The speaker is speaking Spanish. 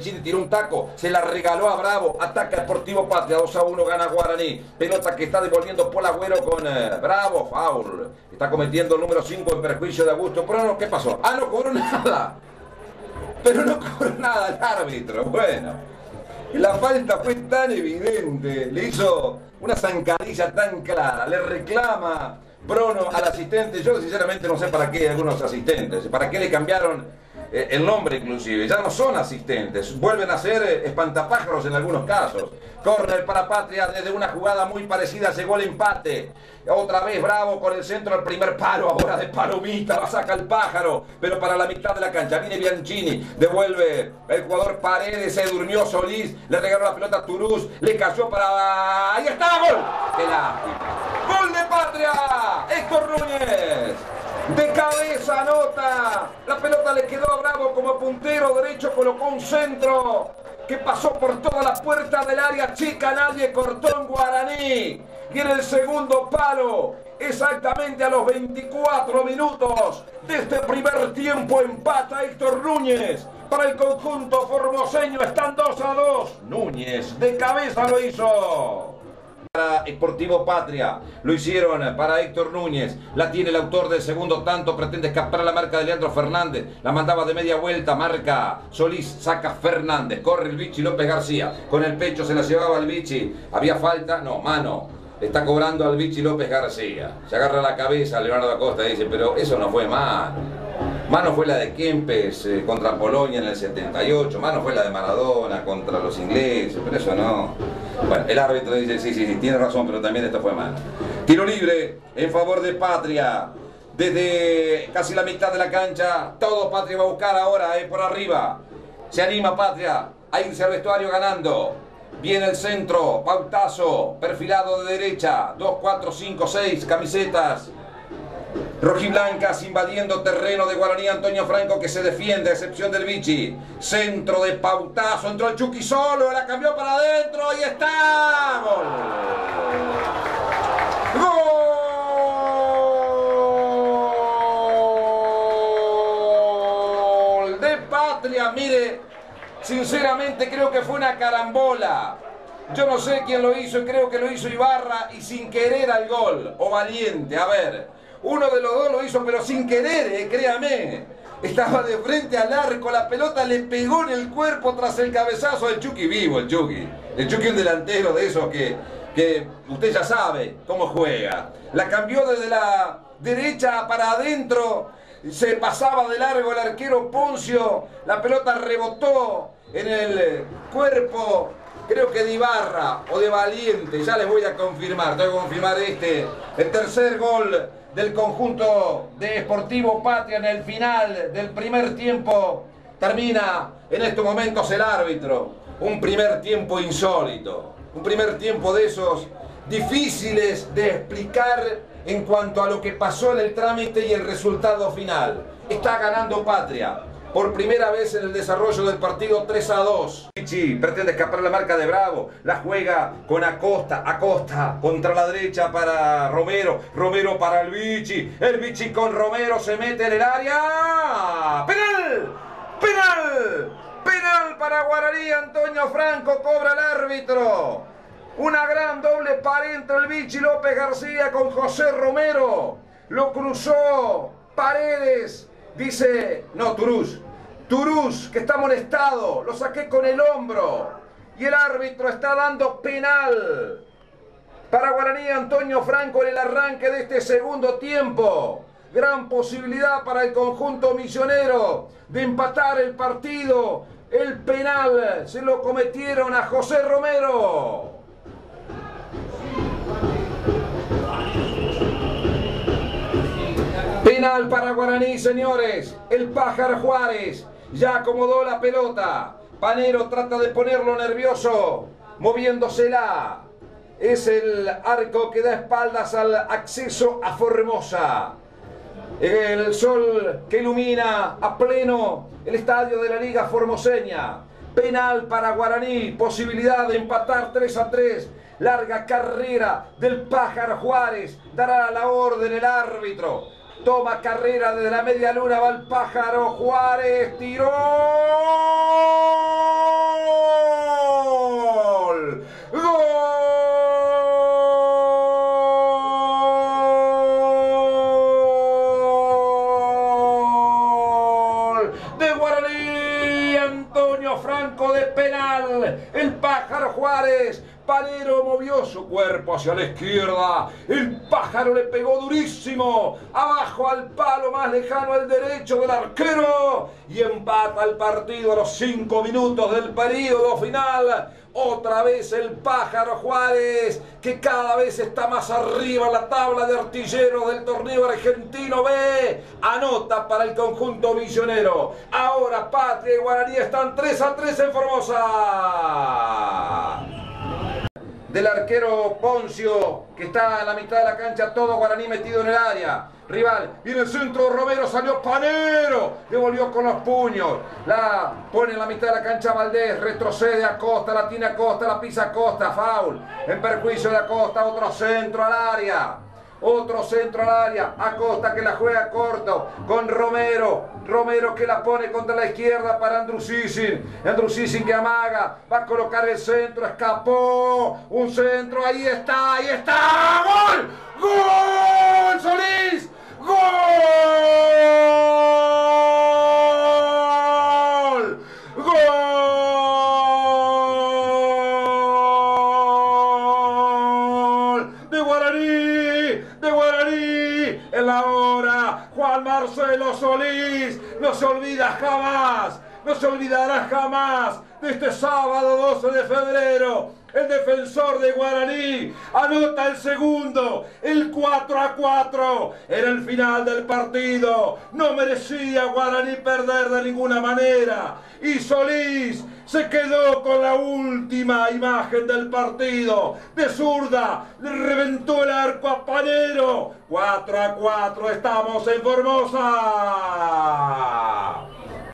Chile tiró un taco, se la regaló a Bravo, ataca Deportivo Patria, 2 a 1 gana Guaraní. Pelota que está devolviendo Paul Agüero con eh, Bravo, foul. Está cometiendo el número 5 en perjuicio de Augusto. Pero ¿qué pasó? Ah, no cobró nada. Pero no cobró nada el árbitro. Bueno. La falta fue tan evidente, le hizo una zancadilla tan clara, le reclama Bruno al asistente. Yo sinceramente no sé para qué algunos asistentes, para qué le cambiaron eh, el nombre inclusive. Ya no son asistentes, vuelven a ser eh, espantapájaros en algunos casos. Corner para Patria desde una jugada muy parecida, llegó el empate. Otra vez Bravo con el centro al primer paro, ahora de palomita, la saca el pájaro, pero para la mitad de la cancha. Viene Bianchini, devuelve el jugador Paredes, se durmió Solís, le regaló la pelota a Turús, le cayó para... ¡Ahí está! ¡Gol! ¡Qué! ¡Gol de Patria! Héctor Núñez. De cabeza anota. La pelota le quedó a Bravo como puntero derecho, colocó un centro que pasó por toda la puerta del área chica, nadie cortó en Guaraní. Y en el segundo palo, exactamente a los 24 minutos de este primer tiempo, empata Héctor Núñez. Para el conjunto formoseño están 2 a 2. Núñez de cabeza lo hizo para Esportivo Patria. Lo hicieron para Héctor Núñez. La tiene el autor del segundo tanto. Pretende escapar a la marca de Leandro Fernández. La mandaba de media vuelta. Marca Solís. Saca Fernández. Corre el Vichy López García. Con el pecho se la llevaba el Vichy. Había falta. No, mano. Está cobrando al Vichy López García. Se agarra la cabeza Leonardo Acosta y dice, pero eso no fue mal. Mano fue la de Kempes eh, contra Polonia en el 78, mano fue la de Maradona contra los ingleses, pero eso no. Bueno, el árbitro dice, sí, sí, sí, tiene razón, pero también esto fue mal. Tiro libre en favor de Patria. Desde casi la mitad de la cancha, todo Patria va a buscar ahora, eh, por arriba. Se anima Patria a irse al vestuario ganando. Viene el centro, pautazo, perfilado de derecha, 2, 4, 5, 6 camisetas Rojiblancas invadiendo terreno de Guaraní Antonio Franco que se defiende a excepción del Vichy. Centro de pautazo, entró el Chucky solo, la cambió para adentro y está. Gol. Gol de Patria. Mire, sinceramente creo que fue una carambola. Yo no sé quién lo hizo, creo que lo hizo Ibarra y sin querer al gol. O valiente, a ver. Uno de los dos lo hizo, pero sin querer, eh, créame. Estaba de frente al arco, la pelota le pegó en el cuerpo tras el cabezazo del Chucky vivo, el Chucky. El Chucky un delantero de esos que, que usted ya sabe cómo juega. La cambió desde la derecha para adentro, se pasaba de largo el arquero Poncio, la pelota rebotó en el cuerpo creo que de Ibarra o de Valiente, ya les voy a confirmar, tengo que confirmar este, el tercer gol del conjunto de Sportivo Patria en el final del primer tiempo. Termina en estos momentos el árbitro. Un primer tiempo insólito. Un primer tiempo de esos difíciles de explicar en cuanto a lo que pasó en el trámite y el resultado final. Está ganando Patria por primera vez en el desarrollo del partido 3 a 2. Pretende escapar la marca de Bravo, la juega con Acosta, Acosta contra la derecha para Romero, Romero para el Vichy, el Vichy con Romero se mete en el área. ¡Penal! ¡Penal! ¡Penal para Guaraní! Antonio Franco cobra el árbitro. Una gran doble pared entre el Vichy López García con José Romero. Lo cruzó Paredes Dice, no, Turús. Turús, que está molestado. Lo saqué con el hombro. Y el árbitro está dando penal. Para Guaraní Antonio Franco en el arranque de este segundo tiempo. Gran posibilidad para el conjunto misionero de empatar el partido. El penal se lo cometieron a José Romero. Penal para Guaraní, señores. El pájaro Juárez ya acomodó la pelota. Panero trata de ponerlo nervioso, moviéndosela. Es el arco que da espaldas al acceso a Formosa. El sol que ilumina a pleno el estadio de la Liga Formoseña. Penal para Guaraní, posibilidad de empatar 3 a 3. Larga carrera del pájaro Juárez. Dará la orden el árbitro. Toma carrera desde la media luna, va el pájaro Juárez, tiró. ¡Gol! De Guaraní, Antonio Franco de penal, el pájaro Juárez. Panero movió su cuerpo hacia la izquierda. El pájaro le pegó durísimo. Abajo al palo más lejano al derecho del arquero. Y empata el partido a los cinco minutos del periodo final. Otra vez el pájaro Juárez, que cada vez está más arriba en la tabla de artilleros del torneo argentino B. Anota para el conjunto misionero. Ahora Patria y Guaraní están 3 a 3 en Formosa del arquero Poncio, que está en la mitad de la cancha, todo Guaraní metido en el área. Rival, viene el centro, Romero, salió Panero, devolvió con los puños, la pone en la mitad de la cancha Valdés, retrocede a Costa, la tiene a Costa, la pisa a Costa, foul, en perjuicio de Acosta, otro centro al área. Otro centro al área. Acosta que la juega corto con Romero. Romero que la pone contra la izquierda para Andrew Sissin. Andrew Sissin que amaga. Va a colocar el centro. Escapó. Un centro. Ahí está. Ahí está. ¡Gol! ¡Gol! Solís. ¡Gol! ¡Gol! ¡De Guaraní! La hora, Juan Marcelo Solís no se olvida jamás, no se olvidará jamás de este sábado 12 de febrero. El defensor de Guaraní anota el segundo, el 4 a 4. Era el final del partido. No merecía Guaraní perder de ninguna manera. Y Solís se quedó con la última imagen del partido. De zurda, le reventó el arco a Panero. 4 a 4, estamos en Formosa.